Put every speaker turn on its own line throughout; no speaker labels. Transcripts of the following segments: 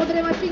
podrem assim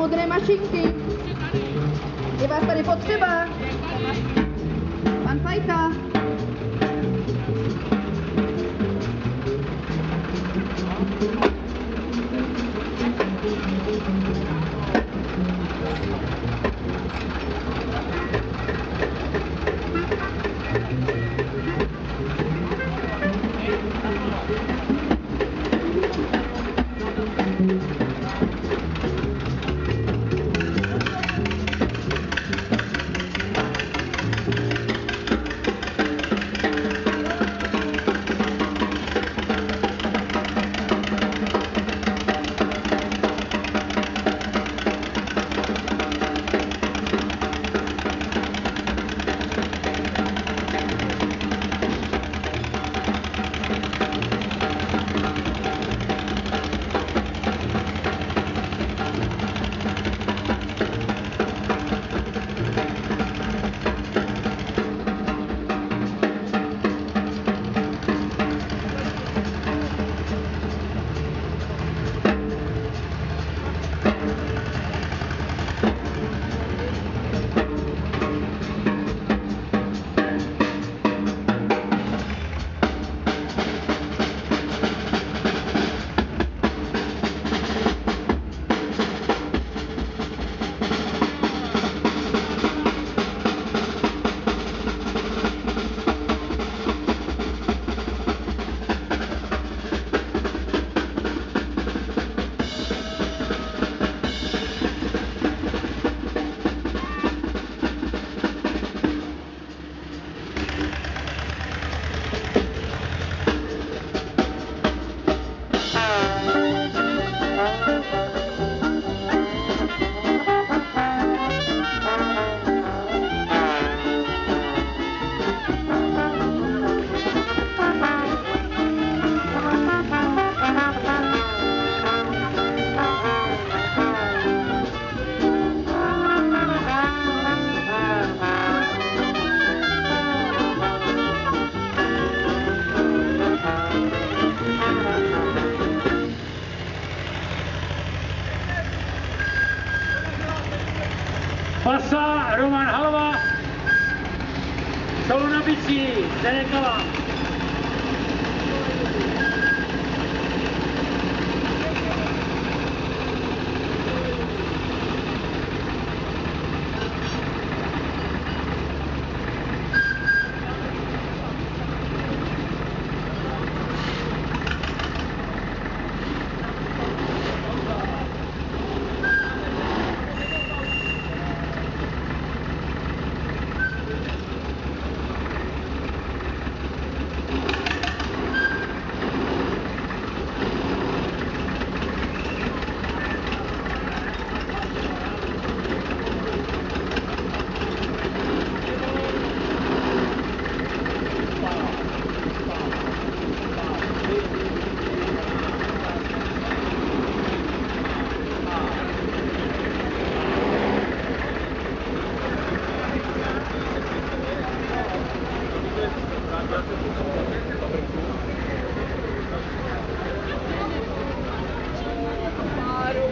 Modré mašinky. Je vás tady potřeba? Pan Fajta.
Pasa Roman Halva, solo na bicí, Zdenekala.